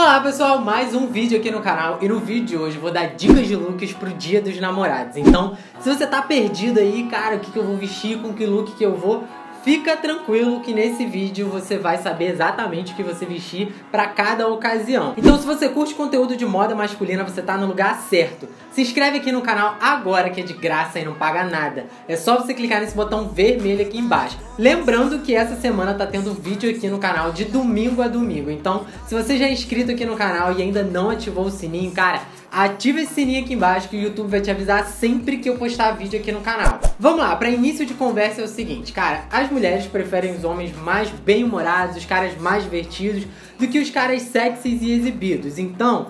Olá pessoal, mais um vídeo aqui no canal e no vídeo de hoje vou dar dicas de looks pro dia dos namorados. Então, se você tá perdido aí, cara, o que, que eu vou vestir, com que look que eu vou, Fica tranquilo que nesse vídeo você vai saber exatamente o que você vestir para cada ocasião. Então se você curte conteúdo de moda masculina, você tá no lugar certo. Se inscreve aqui no canal agora que é de graça e não paga nada. É só você clicar nesse botão vermelho aqui embaixo. Lembrando que essa semana tá tendo vídeo aqui no canal de domingo a domingo. Então, se você já é inscrito aqui no canal e ainda não ativou o sininho, cara, ativa esse sininho aqui embaixo que o YouTube vai te avisar sempre que eu postar vídeo aqui no canal. Vamos lá, para início de conversa é o seguinte, cara, as mulheres preferem os homens mais bem-humorados, os caras mais divertidos, do que os caras sexys e exibidos. Então,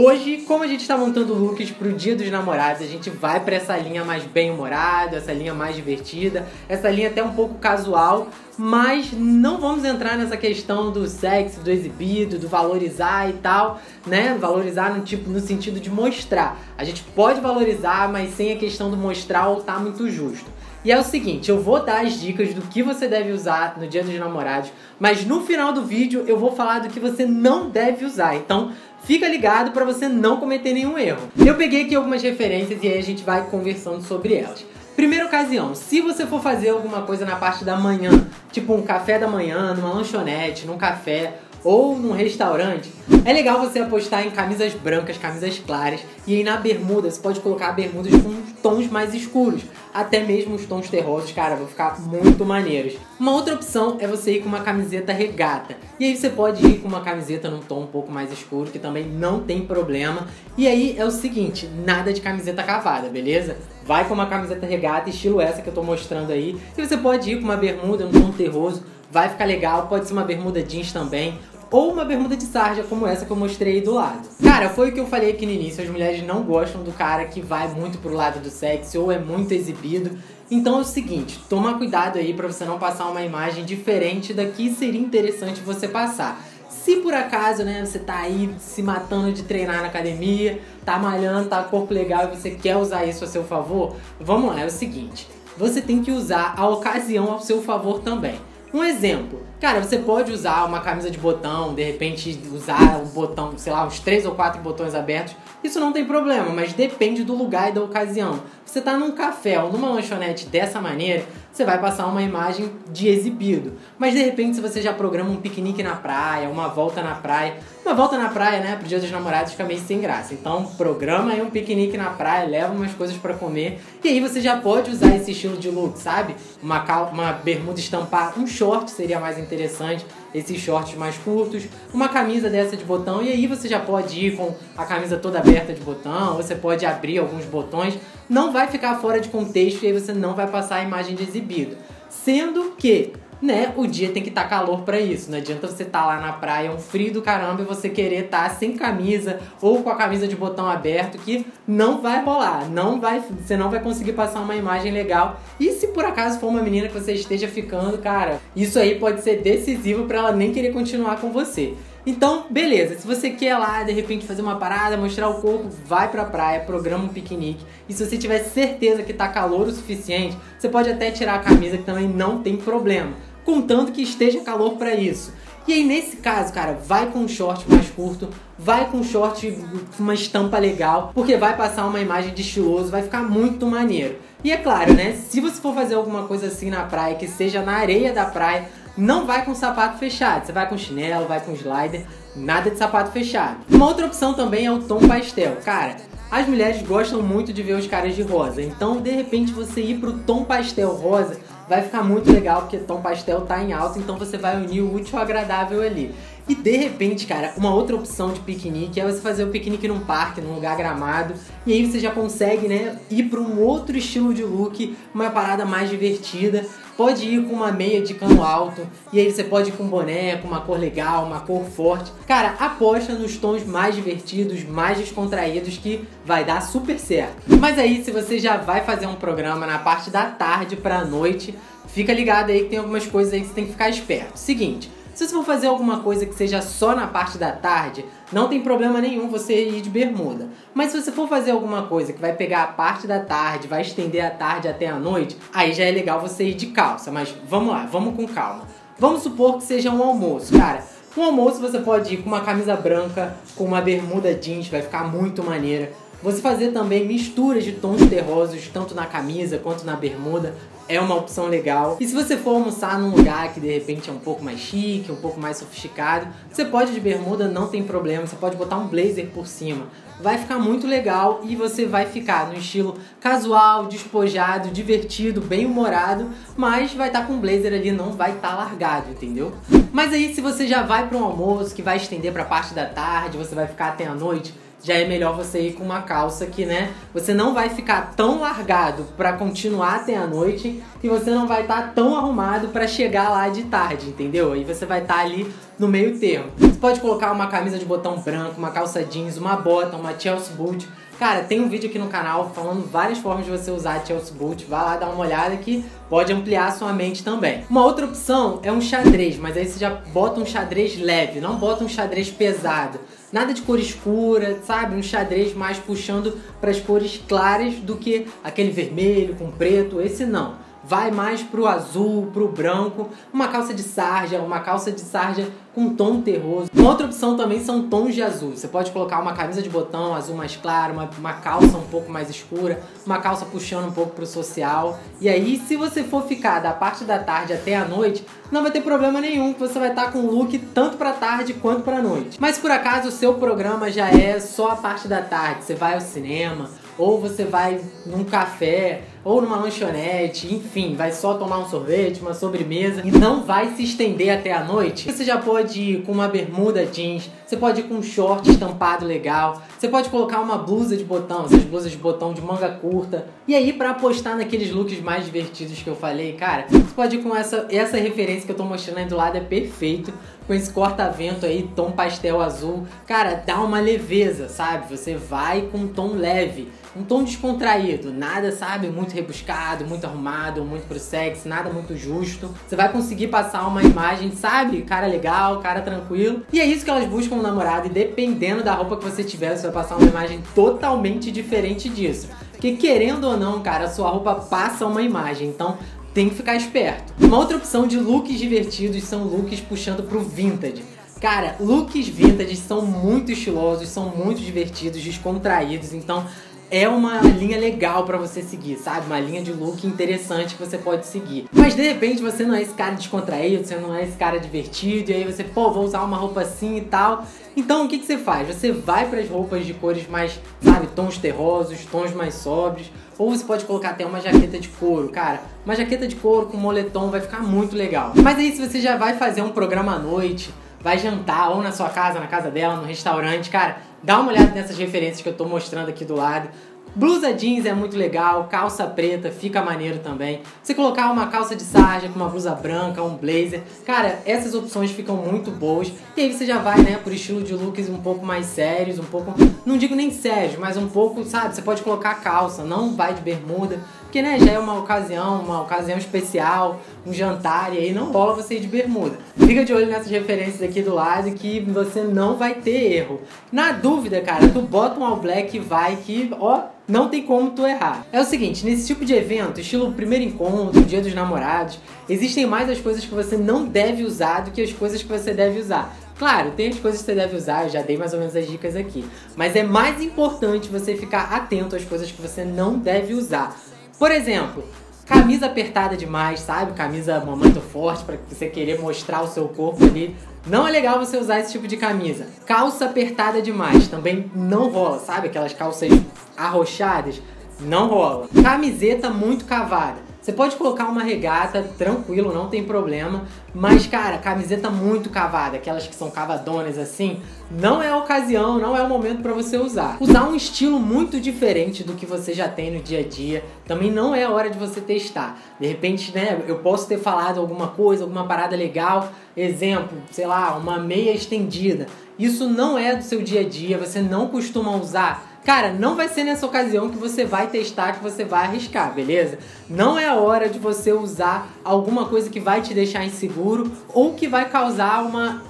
Hoje, como a gente está montando looks pro dia dos namorados, a gente vai para essa linha mais bem-humorada, essa linha mais divertida, essa linha até um pouco casual, mas não vamos entrar nessa questão do sexo, do exibido, do valorizar e tal, né? Valorizar no tipo no sentido de mostrar. A gente pode valorizar, mas sem a questão do mostrar ou tá muito justo. E é o seguinte, eu vou dar as dicas do que você deve usar no Dia dos Namorados, mas no final do vídeo eu vou falar do que você não deve usar. Então, fica ligado para você não cometer nenhum erro. Eu peguei aqui algumas referências e aí a gente vai conversando sobre elas. Primeira ocasião, se você for fazer alguma coisa na parte da manhã, tipo um café da manhã, numa lanchonete, num café ou num restaurante, é legal você apostar em camisas brancas, camisas claras, e aí na bermuda você pode colocar bermudas com tons mais escuros, até mesmo os tons terrosos, cara, vão ficar muito maneiros. Uma outra opção é você ir com uma camiseta regata, e aí você pode ir com uma camiseta num tom um pouco mais escuro, que também não tem problema. E aí é o seguinte, nada de camiseta cavada, beleza? Vai com uma camiseta regata, estilo essa que eu tô mostrando aí, e você pode ir com uma bermuda num tom terroso, vai ficar legal, pode ser uma bermuda jeans também, ou uma bermuda de sarja como essa que eu mostrei do lado. Cara, foi o que eu falei aqui no início, as mulheres não gostam do cara que vai muito pro lado do sexo ou é muito exibido. Então é o seguinte, toma cuidado aí para você não passar uma imagem diferente da que seria interessante você passar. Se por acaso, né, você tá aí se matando de treinar na academia, tá malhando, tá corpo legal e você quer usar isso a seu favor, vamos lá, é o seguinte, você tem que usar a ocasião ao seu favor também. Um exemplo, cara, você pode usar uma camisa de botão, de repente usar um botão, sei lá, uns três ou quatro botões abertos, isso não tem problema, mas depende do lugar e da ocasião. Você tá num café ou numa lanchonete dessa maneira, você vai passar uma imagem de exibido. Mas de repente, se você já programa um piquenique na praia, uma volta na praia, uma volta na praia, né, pro dia dos namorados fica meio sem graça. Então, programa aí um piquenique na praia, leva umas coisas para comer, e aí você já pode usar esse estilo de look, sabe? Uma, cal uma bermuda estampada, um short seria mais interessante, esses shorts mais curtos, uma camisa dessa de botão, e aí você já pode ir com a camisa toda aberta de botão, você pode abrir alguns botões, não vai ficar fora de contexto e aí você não vai passar a imagem de exibido. Sendo que né, o dia tem que estar tá calor para isso. Não adianta você estar tá lá na praia, um frio do caramba, e você querer estar tá sem camisa ou com a camisa de botão aberto, que não vai rolar. Não vai, você não vai conseguir passar uma imagem legal. E se por acaso for uma menina que você esteja ficando, cara, isso aí pode ser decisivo para ela nem querer continuar com você. Então, beleza, se você quer lá, de repente, fazer uma parada, mostrar o corpo, vai pra praia, programa um piquenique. E se você tiver certeza que tá calor o suficiente, você pode até tirar a camisa, que também não tem problema contanto que esteja calor para isso. E aí, nesse caso, cara, vai com um short mais curto, vai com um short com uma estampa legal, porque vai passar uma imagem de estiloso, vai ficar muito maneiro. E é claro, né, se você for fazer alguma coisa assim na praia, que seja na areia da praia, não vai com sapato fechado, você vai com chinelo, vai com slider, nada de sapato fechado. Uma outra opção também é o tom pastel. Cara, as mulheres gostam muito de ver os caras de rosa, então de repente você ir pro tom pastel rosa vai ficar muito legal, porque tom pastel tá em alta, então você vai unir o útil ao agradável ali. E de repente, cara, uma outra opção de piquenique é você fazer o piquenique num parque, num lugar gramado, e aí você já consegue, né, ir para um outro estilo de look, uma parada mais divertida. Pode ir com uma meia de cano alto, e aí você pode ir com um boné, com uma cor legal, uma cor forte. Cara, aposta nos tons mais divertidos, mais descontraídos, que vai dar super certo. Mas aí, se você já vai fazer um programa na parte da tarde pra noite, fica ligado aí que tem algumas coisas aí que você tem que ficar esperto. Seguinte, se você for fazer alguma coisa que seja só na parte da tarde, não tem problema nenhum você ir de bermuda. Mas se você for fazer alguma coisa que vai pegar a parte da tarde, vai estender a tarde até a noite, aí já é legal você ir de calça. Mas vamos lá, vamos com calma. Vamos supor que seja um almoço, cara. Com almoço você pode ir com uma camisa branca, com uma bermuda jeans, vai ficar muito maneira. Você fazer também misturas de tons terrosos, tanto na camisa quanto na bermuda, é uma opção legal. E se você for almoçar num lugar que de repente é um pouco mais chique, um pouco mais sofisticado, você pode de bermuda, não tem problema, você pode botar um blazer por cima. Vai ficar muito legal e você vai ficar no estilo casual, despojado, divertido, bem humorado, mas vai estar tá com um blazer ali, não vai estar tá largado, entendeu? Mas aí se você já vai para um almoço que vai estender para parte da tarde, você vai ficar até a noite, já é melhor você ir com uma calça que, né, você não vai ficar tão largado para continuar até a noite e você não vai estar tá tão arrumado para chegar lá de tarde, entendeu? Aí você vai estar tá ali no meio termo. Você pode colocar uma camisa de botão branco, uma calça jeans, uma bota, uma Chelsea boot. Cara, tem um vídeo aqui no canal falando várias formas de você usar Chelsea Boot. Vai lá dar uma olhada que pode ampliar a sua mente também. Uma outra opção é um xadrez, mas aí você já bota um xadrez leve, não bota um xadrez pesado. Nada de cor escura, sabe? Um xadrez mais puxando para as cores claras do que aquele vermelho com preto. Esse não vai mais pro azul, pro branco, uma calça de sarja, uma calça de sarja com tom terroso. Uma outra opção também são tons de azul. Você pode colocar uma camisa de botão azul mais claro, uma, uma calça um pouco mais escura, uma calça puxando um pouco pro social. E aí, se você for ficar da parte da tarde até a noite, não vai ter problema nenhum, você vai estar com look tanto para tarde quanto para noite. Mas por acaso o seu programa já é só a parte da tarde, você vai ao cinema, ou você vai num café, ou numa lanchonete, enfim, vai só tomar um sorvete, uma sobremesa e não vai se estender até a noite. Você já pode ir com uma bermuda jeans, você pode ir com um short estampado legal, você pode colocar uma blusa de botão, essas blusas de botão de manga curta. E aí, para apostar naqueles looks mais divertidos que eu falei, cara, você pode ir com essa, essa referência que eu tô mostrando aí do lado, é perfeito com esse corta-vento aí, tom pastel azul. Cara, dá uma leveza, sabe? Você vai com um tom leve, um tom descontraído, nada, sabe, muito rebuscado, muito arrumado, muito pro sexy, nada muito justo. Você vai conseguir passar uma imagem, sabe? Cara legal, cara tranquilo. E é isso que elas buscam no namorado, e dependendo da roupa que você tiver, você vai passar uma imagem totalmente diferente disso. Porque querendo ou não, cara, a sua roupa passa uma imagem. Então, tem que ficar esperto. Uma outra opção de looks divertidos são looks puxando pro vintage. Cara, looks vintage são muito estilosos, são muito divertidos, descontraídos, então é uma linha legal para você seguir, sabe? Uma linha de look interessante que você pode seguir. Mas de repente você não é esse cara descontraído, você não é esse cara divertido, e aí você, pô, vou usar uma roupa assim e tal. Então o que, que você faz? Você vai para as roupas de cores mais, sabe, tons terrosos, tons mais sóbrios. Ou você pode colocar até uma jaqueta de couro, cara. Uma jaqueta de couro com moletom vai ficar muito legal. Mas aí se você já vai fazer um programa à noite, vai jantar ou na sua casa, na casa dela, no restaurante, cara, Dá uma olhada nessas referências que eu tô mostrando aqui do lado. Blusa jeans é muito legal, calça preta fica maneiro também. Você colocar uma calça de sarja com uma blusa branca, um blazer, cara, essas opções ficam muito boas. E aí você já vai, né, por estilo de looks um pouco mais sérios, um pouco, não digo nem sérios, mas um pouco, sabe, você pode colocar calça, não vai de bermuda, porque, né, já é uma ocasião, uma ocasião especial, um jantar, e aí não rola você ir de bermuda. Fica de olho nessas referências aqui do lado que você não vai ter erro. Na dúvida, cara, tu bota um all black e vai que, ó, não tem como tu errar. É o seguinte, nesse tipo de evento, estilo primeiro encontro, dia dos namorados, existem mais as coisas que você não deve usar do que as coisas que você deve usar. Claro, tem as coisas que você deve usar, eu já dei mais ou menos as dicas aqui. Mas é mais importante você ficar atento às coisas que você não deve usar. Por exemplo, camisa apertada demais, sabe? Camisa muito forte para você querer mostrar o seu corpo ali. Não é legal você usar esse tipo de camisa. Calça apertada demais também não rola, sabe? Aquelas calças arrochadas, não rola. Camiseta muito cavada. Você pode colocar uma regata, tranquilo, não tem problema. Mas, cara, camiseta muito cavada, aquelas que são cavadonas assim, não é a ocasião, não é o momento para você usar. Usar um estilo muito diferente do que você já tem no dia a dia, também não é a hora de você testar. De repente, né, eu posso ter falado alguma coisa, alguma parada legal, exemplo, sei lá, uma meia estendida. Isso não é do seu dia a dia, você não costuma usar Cara, não vai ser nessa ocasião que você vai testar, que você vai arriscar, beleza? Não é a hora de você usar alguma coisa que vai te deixar inseguro ou que vai causar uma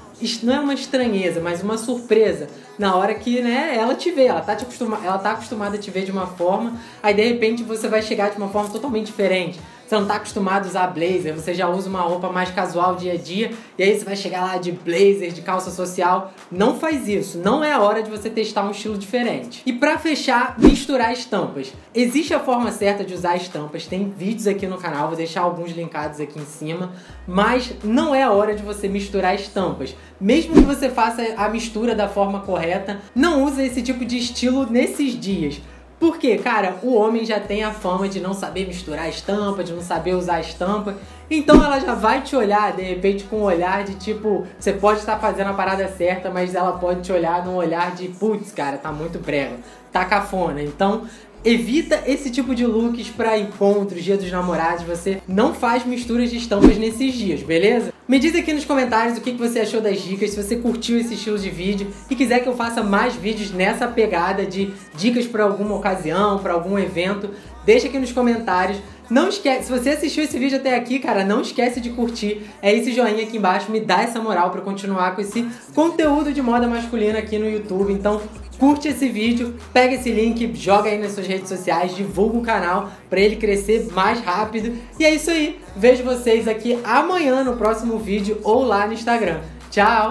não é uma estranheza, mas uma surpresa na hora que, né, ela te vê, ela tá, te acostuma, ela tá acostumada a te ver de uma forma, aí de repente você vai chegar de uma forma totalmente diferente. Você não tá acostumado a usar blazer, você já usa uma roupa mais casual dia a dia, e aí você vai chegar lá de blazer, de calça social. Não faz isso, não é a hora de você testar um estilo diferente. E para fechar, misturar estampas. Existe a forma certa de usar estampas, tem vídeos aqui no canal, vou deixar alguns linkados aqui em cima, mas não é a hora de você misturar estampas. Mesmo que você faça a mistura da forma correta, não use esse tipo de estilo nesses dias. Porque, cara, o homem já tem a fama de não saber misturar estampa, de não saber usar estampa. Então ela já vai te olhar, de repente, com um olhar de tipo, você pode estar fazendo a parada certa, mas ela pode te olhar num olhar de putz, cara, tá muito brega, tá cafona. Então, Evita esse tipo de looks para encontros, dia dos namorados. Você não faz misturas de estampas nesses dias, beleza? Me diz aqui nos comentários o que você achou das dicas, se você curtiu esse estilo de vídeo e quiser que eu faça mais vídeos nessa pegada de dicas para alguma ocasião, para algum evento, deixa aqui nos comentários. Não esquece, se você assistiu esse vídeo até aqui, cara, não esquece de curtir. É esse joinha aqui embaixo, me dá essa moral para continuar com esse conteúdo de moda masculina aqui no YouTube. Então, curte esse vídeo, pega esse link, joga aí nas suas redes sociais, divulga o canal para ele crescer mais rápido. E é isso aí. Vejo vocês aqui amanhã no próximo vídeo ou lá no Instagram. Tchau!